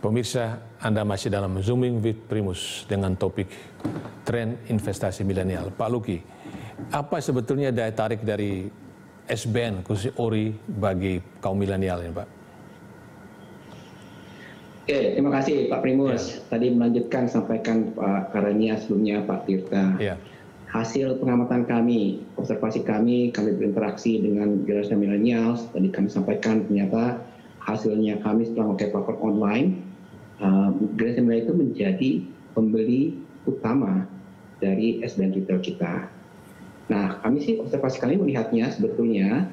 Pemirsa, Anda masih dalam Zooming with Primus dengan topik tren investasi milenial. Pak Luki, apa sebetulnya daya tarik dari SBN khusus ORI bagi kaum milenial ini Pak? Oke, terima kasih Pak Primus. Ya. Tadi melanjutkan sampaikan Pak Karania sebelumnya Pak Tirta. Ya. Hasil pengamatan kami, observasi kami, kami berinteraksi dengan generasi milenial. Tadi kami sampaikan ternyata hasilnya kami setelah memakai platform online uh, generasi milenial itu menjadi pembeli utama dari SBN retail kita. Nah, kami sih observasi kami melihatnya sebetulnya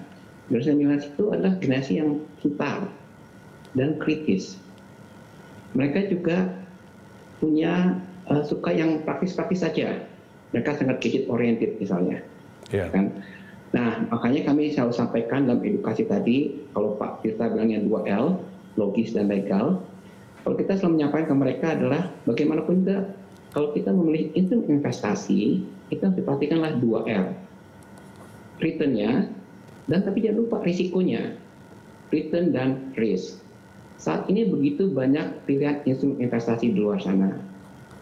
generasi milenial itu adalah generasi yang pintar dan kritis. Mereka juga punya uh, suka yang praktis-praktis saja. Mereka sangat gadget oriented misalnya. Yeah. Kan? Nah, makanya kami selalu sampaikan dalam edukasi tadi, kalau Pak Tirta bilangnya 2L, logis dan legal, kalau kita selalu menyampaikan ke mereka adalah bagaimanapun juga kalau kita memilih instrumen investasi itu harus diperhatikanlah dua R returnnya dan tapi jangan lupa risikonya. Return dan risk. Saat ini begitu banyak pilihan instrumen investasi di luar sana.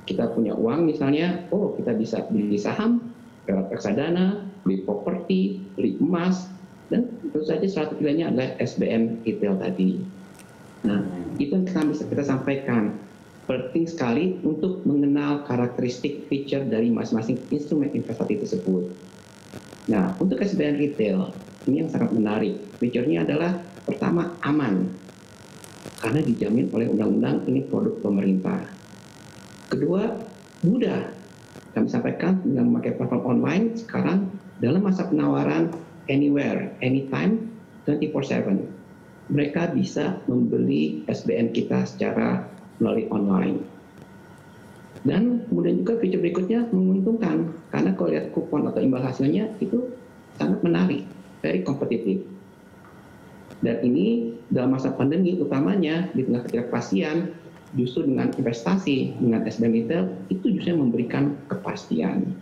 Kita punya uang misalnya oh kita bisa beli saham lewat reksadana beli properti beli emas dan tentu saja satu pilihannya adalah SBM retail tadi Nah, itu yang kita bisa kita sampaikan. Penting sekali untuk mengenal karakteristik feature dari masing-masing instrumen investasi tersebut. Nah, untuk SBN retail, ini yang sangat menarik. Feature-nya adalah pertama aman, karena dijamin oleh undang-undang ini produk pemerintah. Kedua, mudah. Kami sampaikan dengan memakai platform online sekarang dalam masa penawaran anywhere, anytime, 24/7 mereka bisa membeli SBN kita secara melalui online. Dan kemudian juga fitur berikutnya menguntungkan karena kalau lihat kupon atau imbal hasilnya itu sangat menarik, very kompetitif. Dan ini dalam masa pandemi utamanya di tengah ketidakpastian justru dengan investasi dengan SBN retail itu justru memberikan kepastian.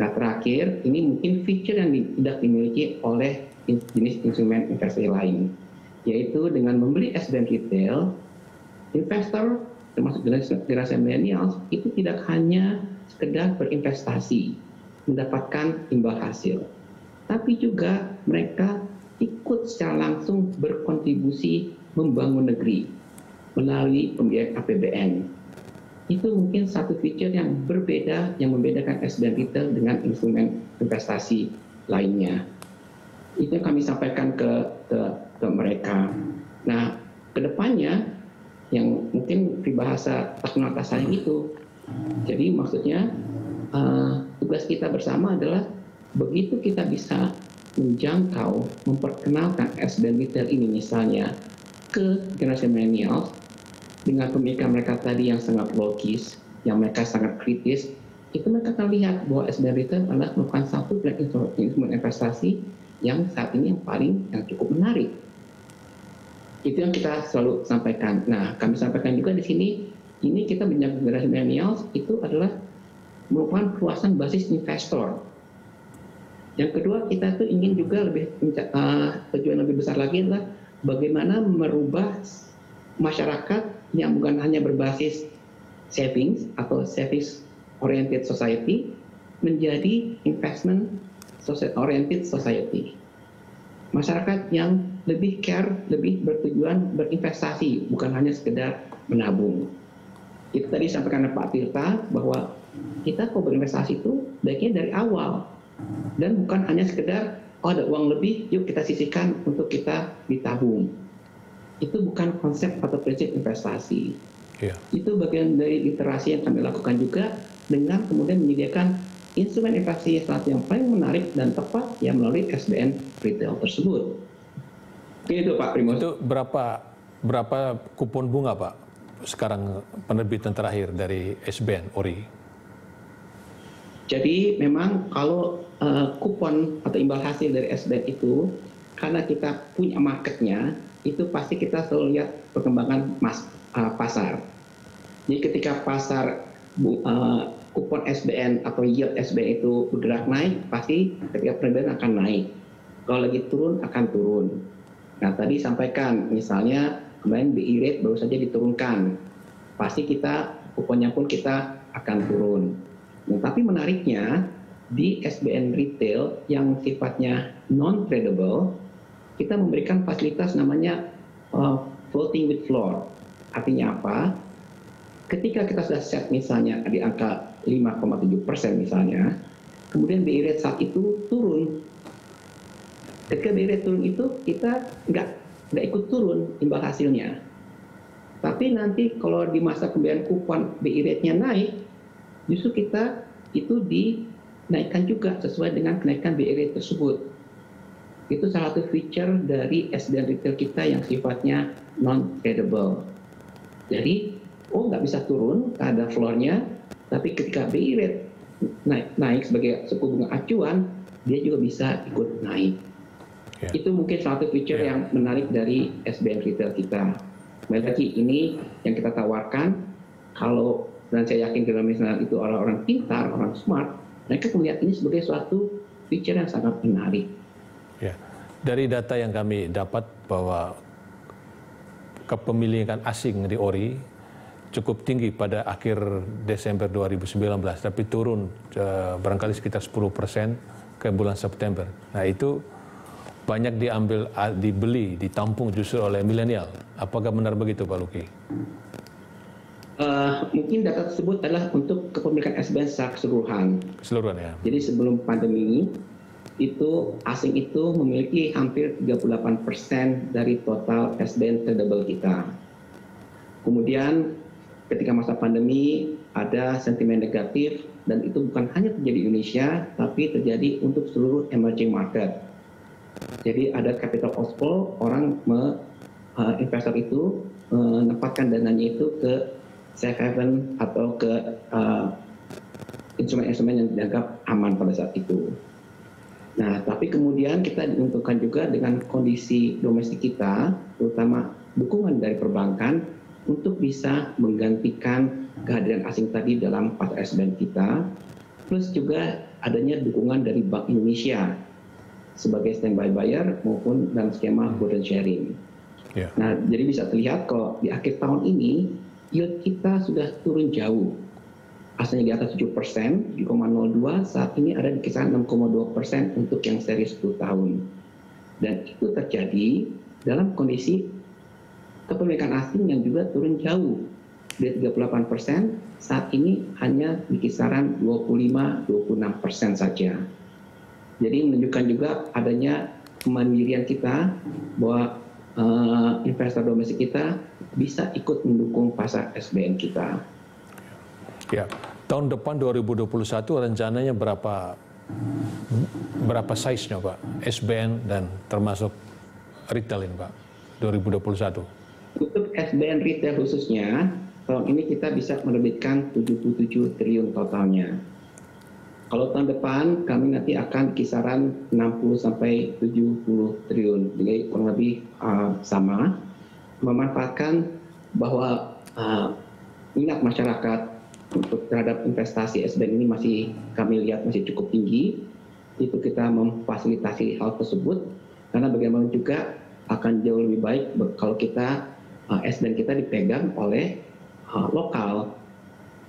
Nah terakhir ini mungkin fitur yang tidak dimiliki oleh jenis instrumen investasi lain yaitu dengan membeli SBN retail, investor termasuk generasi milenial itu tidak hanya sekedar berinvestasi, mendapatkan imbal hasil, tapi juga mereka ikut secara langsung berkontribusi membangun negeri melalui pembiayaan APBN. Itu mungkin satu fitur yang berbeda yang membedakan SBN retail dengan instrumen investasi lainnya. Itu yang kami sampaikan ke, ke ke mereka. Nah, ke depannya yang mungkin di bahasa saya itu, jadi maksudnya uh, tugas kita bersama adalah begitu kita bisa menjangkau, memperkenalkan SBN retail ini misalnya ke generasi milenial dengan pemikiran mereka tadi yang sangat logis, yang mereka sangat kritis, itu mereka akan lihat bahwa SBN retail adalah merupakan satu instrumen investasi yang saat ini yang paling yang cukup menarik itu yang kita selalu sampaikan. Nah, kami sampaikan juga di sini, ini kita banyak generasi millennials itu adalah merupakan perluasan basis investor. Yang kedua, kita tuh ingin juga lebih uh, tujuan lebih besar lagi adalah bagaimana merubah masyarakat yang bukan hanya berbasis savings atau savings oriented society menjadi investment oriented society masyarakat yang lebih care, lebih bertujuan berinvestasi, bukan hanya sekedar menabung. Itu tadi sampaikan Pak Tirta bahwa kita kalau berinvestasi itu baiknya dari awal dan bukan hanya sekedar oh ada uang lebih, yuk kita sisihkan untuk kita ditabung. Itu bukan konsep atau prinsip investasi. Yeah. Itu bagian dari literasi yang kami lakukan juga dengan kemudian menyediakan instrumen investasi yang paling menarik dan tepat yang melalui SBN retail tersebut. Itu Pak Primus. Itu berapa berapa kupon bunga Pak sekarang penerbitan terakhir dari SBN ORI? Jadi memang kalau uh, kupon atau imbal hasil dari SBN itu karena kita punya marketnya itu pasti kita selalu lihat perkembangan mas, uh, pasar. Jadi ketika pasar uh, kupon SBN atau yield SBN itu bergerak naik, pasti ketika penerbitan akan naik. Kalau lagi turun, akan turun. Nah tadi sampaikan misalnya kemarin BI rate baru saja diturunkan, pasti kita kuponnya pun kita akan turun. Nah, tapi menariknya di SBN retail yang sifatnya non tradable, kita memberikan fasilitas namanya uh, floating with floor. Artinya apa? Ketika kita sudah set misalnya di angka 5,7 persen misalnya, kemudian BI rate saat itu turun. Ketika BI rate turun itu kita nggak nggak ikut turun imbal hasilnya. Tapi nanti kalau di masa pemberian kupon BI rate-nya naik, justru kita itu dinaikkan juga sesuai dengan kenaikan BI rate tersebut. Itu salah satu feature dari SDN retail kita yang sifatnya non-tradable. Jadi, oh nggak bisa turun, ada floor-nya, tapi ketika BI rate naik, naik sebagai suku bunga acuan, dia juga bisa ikut naik. Yeah. Itu mungkin salah satu feature yeah. yang menarik dari SBN retail kita. Baik lagi ini yang kita tawarkan kalau dan saya yakin kalau misalnya itu orang-orang pintar, orang smart, mereka melihat ini sebagai suatu feature yang sangat menarik. Ya. Dari data yang kami dapat bahwa kepemilikan asing di ORI cukup tinggi pada akhir Desember 2019, tapi turun uh, barangkali sekitar 10 persen ke bulan September. Nah itu banyak diambil, dibeli, ditampung justru oleh milenial. Apakah benar begitu Pak Luki? Uh, mungkin data tersebut adalah untuk kepemilikan SBN secara keseluruhan. Keseluruhan ya. Jadi sebelum pandemi itu asing itu memiliki hampir 38 persen dari total SBN tradable kita. Kemudian ketika masa pandemi ada sentimen negatif dan itu bukan hanya terjadi di Indonesia tapi terjadi untuk seluruh emerging market jadi ada capital outflow, orang me, uh, investor itu menempatkan dananya itu ke safe haven atau ke uh, instrumen-instrumen yang dianggap aman pada saat itu. Nah, tapi kemudian kita diuntungkan juga dengan kondisi domestik kita, terutama dukungan dari perbankan untuk bisa menggantikan kehadiran asing tadi dalam pasar SBN kita, plus juga adanya dukungan dari Bank Indonesia sebagai standby buyer maupun dalam skema burden sharing. Yeah. Nah, jadi bisa terlihat kalau di akhir tahun ini yield kita sudah turun jauh. Asalnya di atas 7 persen, 7,02, saat ini ada di kisaran 6,2 persen untuk yang seri 10 tahun. Dan itu terjadi dalam kondisi kepemilikan asing yang juga turun jauh. Dari 38 persen, saat ini hanya di kisaran 25-26 persen saja. Jadi menunjukkan juga adanya kemandirian kita bahwa uh, investor domestik kita bisa ikut mendukung pasar SBN kita. Ya, tahun depan 2021 rencananya berapa berapa size-nya Pak SBN dan termasuk retail ini Pak 2021? Untuk SBN retail khususnya tahun ini kita bisa menerbitkan 77 triliun totalnya. Kalau tahun depan kami nanti akan kisaran 60 sampai 70 triliun, jadi kurang lebih uh, sama. Memanfaatkan bahwa uh, minat masyarakat untuk terhadap investasi SBN ini masih kami lihat masih cukup tinggi. Itu kita memfasilitasi hal tersebut karena bagaimana juga akan jauh lebih baik kalau kita uh, SBN kita dipegang oleh uh, lokal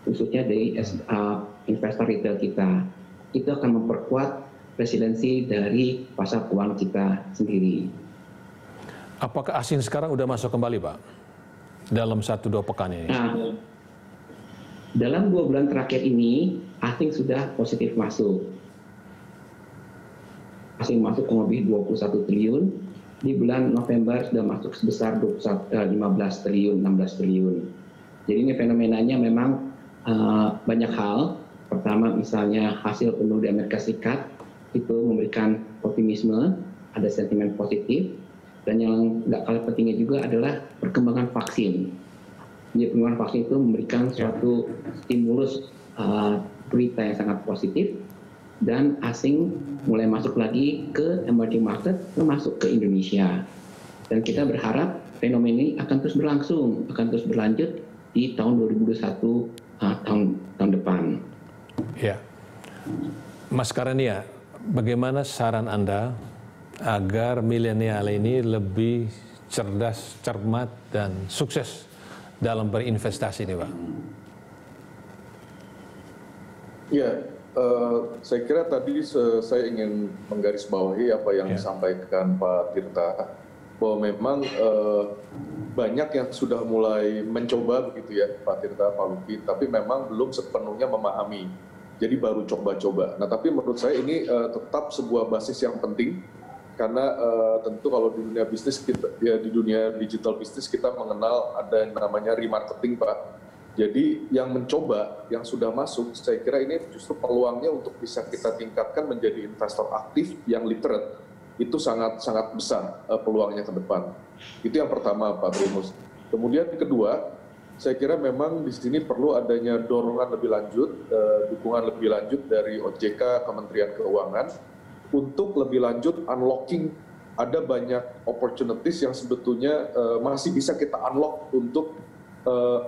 khususnya dari uh, investor retail kita. Itu akan memperkuat presidensi dari pasar keuangan kita sendiri. Apakah asing sekarang sudah masuk kembali, Pak? Dalam satu dua pekan ini? Nah, dalam dua bulan terakhir ini, asing sudah positif masuk. Asing masuk kurang lebih 21 triliun. Di bulan November sudah masuk sebesar 21, 15 eh, triliun, 16 triliun. Jadi ini fenomenanya memang uh, banyak hal Pertama misalnya hasil penuh di Amerika Serikat itu memberikan optimisme, ada sentimen positif, dan yang nggak kalah pentingnya juga adalah perkembangan vaksin. Jadi perkembangan vaksin itu memberikan ya. suatu stimulus uh, berita yang sangat positif dan asing mulai masuk lagi ke emerging market termasuk ke Indonesia. Dan kita berharap fenomena ini akan terus berlangsung, akan terus berlanjut di tahun 2021 uh, tahun tahun depan. Ya. Mas Karania, bagaimana saran Anda agar milenial ini lebih cerdas, cermat, dan sukses dalam berinvestasi ini, Pak? Ya, saya kira tadi saya ingin menggarisbawahi apa yang ya. disampaikan Pak Tirta bahwa memang uh, banyak yang sudah mulai mencoba begitu ya Pak Tirta, Pak Luki, tapi memang belum sepenuhnya memahami. Jadi baru coba-coba. Nah, tapi menurut saya ini uh, tetap sebuah basis yang penting karena uh, tentu kalau di dunia bisnis kita ya di dunia digital bisnis kita mengenal ada yang namanya remarketing Pak. Jadi yang mencoba, yang sudah masuk, saya kira ini justru peluangnya untuk bisa kita tingkatkan menjadi investor aktif yang literate itu sangat sangat besar uh, peluangnya ke depan. Itu yang pertama Pak Primus. Kemudian kedua, saya kira memang di sini perlu adanya dorongan lebih lanjut, uh, dukungan lebih lanjut dari OJK, Kementerian Keuangan, untuk lebih lanjut unlocking ada banyak opportunities yang sebetulnya uh, masih bisa kita unlock untuk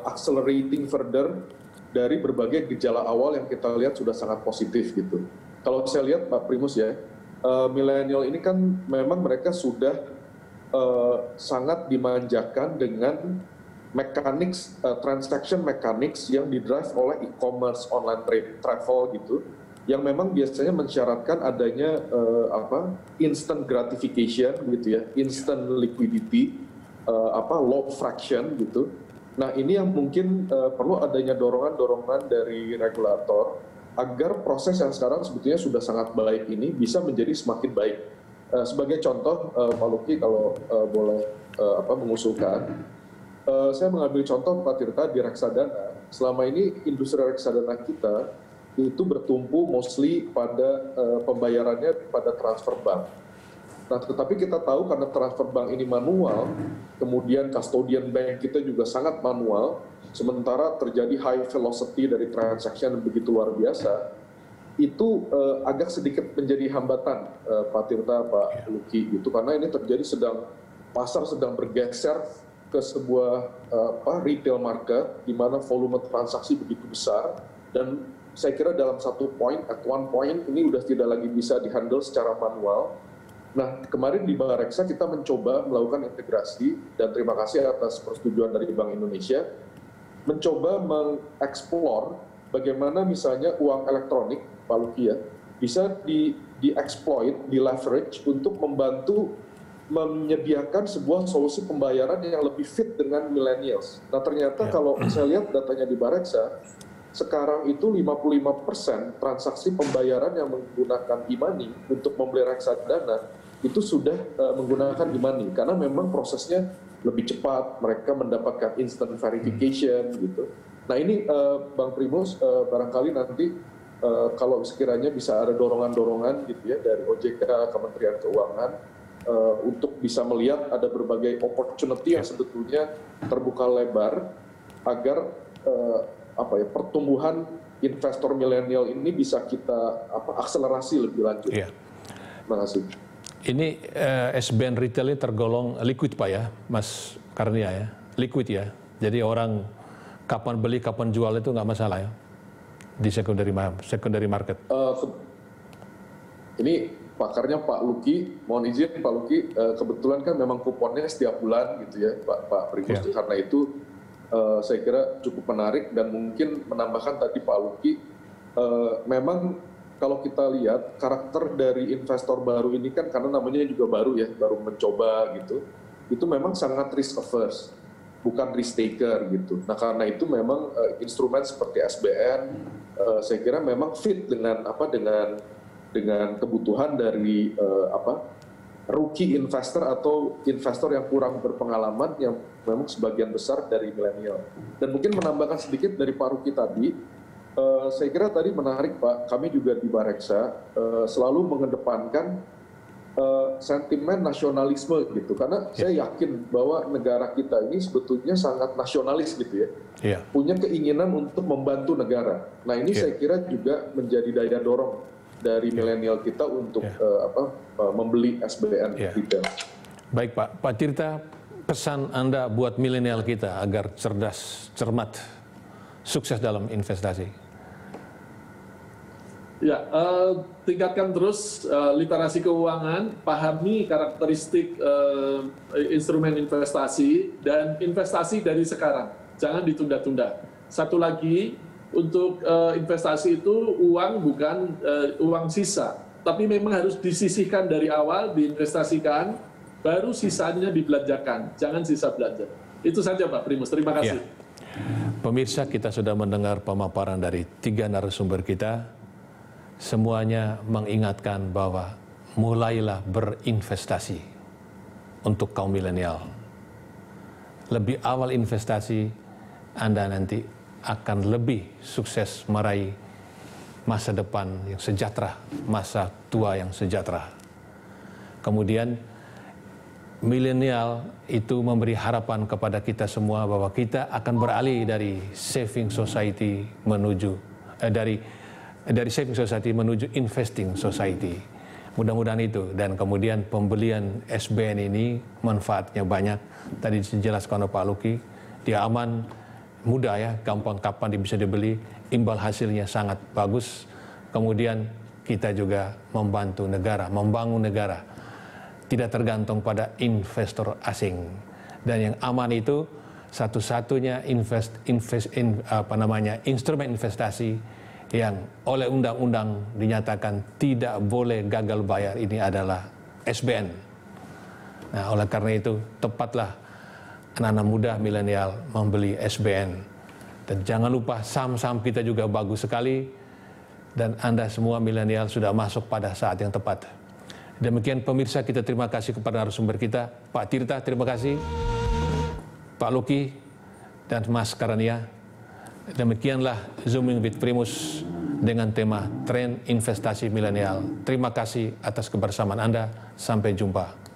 accelerating further dari berbagai gejala awal yang kita lihat sudah sangat positif gitu. Kalau saya lihat Pak Primus ya, uh, milenial ini kan memang mereka sudah uh, sangat dimanjakan dengan mechanics uh, transaction mechanics yang didrive oleh e-commerce online trade travel gitu yang memang biasanya mensyaratkan adanya uh, apa instant gratification gitu ya instant liquidity uh, apa low fraction gitu nah ini yang mungkin uh, perlu adanya dorongan-dorongan dari regulator agar proses yang sekarang sebetulnya sudah sangat baik ini bisa menjadi semakin baik. Uh, sebagai contoh, uh, Pak Luki kalau uh, boleh uh, apa mengusulkan, uh, saya mengambil contoh Pak Tirta di reksadana. Selama ini industri reksadana kita itu bertumpu mostly pada uh, pembayarannya pada transfer bank. Nah, tetapi kita tahu karena transfer bank ini manual, kemudian custodian bank kita juga sangat manual, sementara terjadi high velocity dari transaction yang begitu luar biasa, itu uh, agak sedikit menjadi hambatan uh, Pak Tirta, Pak. Luki gitu karena ini terjadi sedang pasar sedang bergeser ke sebuah uh, apa retail market di mana volume transaksi begitu besar dan saya kira dalam satu point at one point ini sudah tidak lagi bisa dihandle secara manual. Nah, kemarin di Bareksa kita mencoba melakukan integrasi dan terima kasih atas persetujuan dari Bank Indonesia mencoba mengeksplor bagaimana misalnya uang elektronik, Pak Luki ya, bisa di, di-exploit, di-leverage untuk membantu menyediakan sebuah solusi pembayaran yang lebih fit dengan millennials. Nah ternyata ya. kalau saya lihat datanya di Bareksa, sekarang itu 55% transaksi pembayaran yang menggunakan e-money untuk membeli reksadana itu sudah uh, menggunakan e-money karena memang prosesnya lebih cepat, mereka mendapatkan instant verification gitu. Nah ini uh, Bang Primus uh, barangkali nanti uh, kalau sekiranya bisa ada dorongan-dorongan gitu ya dari OJK, Kementerian Keuangan uh, untuk bisa melihat ada berbagai opportunity yang sebetulnya terbuka lebar agar uh, apa ya pertumbuhan investor milenial ini bisa kita apa akselerasi lebih lanjut. Iya. Terima kasih. Ini eh, SBN retail ini tergolong liquid Pak ya, Mas Karnia ya, liquid ya. Jadi orang kapan beli, kapan jual itu nggak masalah ya di secondary, secondary market. Uh, ini pakarnya Pak Luki, mohon izin Pak Luki, uh, kebetulan kan memang kuponnya setiap bulan gitu ya Pak Pak Primus, yeah. karena itu uh, saya kira cukup menarik dan mungkin menambahkan tadi Pak Luki, uh, memang kalau kita lihat karakter dari investor baru ini kan karena namanya juga baru ya, baru mencoba gitu, itu memang sangat risk averse, bukan risk taker gitu. Nah karena itu memang uh, instrumen seperti SBN, uh, eh, saya kira memang fit dengan apa dengan dengan kebutuhan dari uh, apa rookie investor atau investor yang kurang berpengalaman yang memang sebagian besar dari milenial. Dan mungkin menambahkan sedikit dari Pak Ruki tadi, Uh, saya kira tadi menarik Pak, kami juga di Bareksa uh, selalu mengedepankan uh, sentimen nasionalisme gitu, karena yeah. saya yakin bahwa negara kita ini sebetulnya sangat nasionalis gitu ya, yeah. punya keinginan untuk membantu negara. Nah ini yeah. saya kira juga menjadi daya dorong dari yeah. milenial kita untuk yeah. uh, apa uh, membeli SBN yeah. retail. Baik Pak, Pak Tirta, pesan Anda buat milenial kita agar cerdas, cermat, sukses dalam investasi? Ya, uh, tingkatkan terus uh, literasi keuangan, pahami karakteristik uh, instrumen investasi dan investasi dari sekarang. Jangan ditunda-tunda. Satu lagi, untuk uh, investasi itu uang bukan uh, uang sisa, tapi memang harus disisihkan dari awal, diinvestasikan, baru sisanya dibelanjakan. Jangan sisa belanja. Itu saja Pak Primus. Terima kasih. Ya. Pemirsa, kita sudah mendengar pemaparan dari tiga narasumber kita semuanya mengingatkan bahwa mulailah berinvestasi untuk kaum milenial. Lebih awal investasi, Anda nanti akan lebih sukses meraih masa depan yang sejahtera, masa tua yang sejahtera. Kemudian milenial itu memberi harapan kepada kita semua bahwa kita akan beralih dari saving society menuju eh, dari dari saving society menuju investing society. Mudah-mudahan itu dan kemudian pembelian SBN ini manfaatnya banyak. Tadi dijelaskan oleh Pak Luki, dia aman, mudah ya, gampang kapan bisa dibeli, imbal hasilnya sangat bagus. Kemudian kita juga membantu negara, membangun negara. Tidak tergantung pada investor asing. Dan yang aman itu satu-satunya invest, invest in, apa namanya instrumen investasi yang oleh undang-undang dinyatakan tidak boleh gagal bayar ini adalah SBN. Nah, oleh karena itu tepatlah anak-anak muda milenial membeli SBN. Dan jangan lupa saham-saham kita juga bagus sekali dan Anda semua milenial sudah masuk pada saat yang tepat. Demikian pemirsa kita terima kasih kepada narasumber kita, Pak Tirta terima kasih, Pak Luki dan Mas Karania Demikianlah Zooming with Primus dengan tema Tren Investasi Milenial. Terima kasih atas kebersamaan Anda. Sampai jumpa.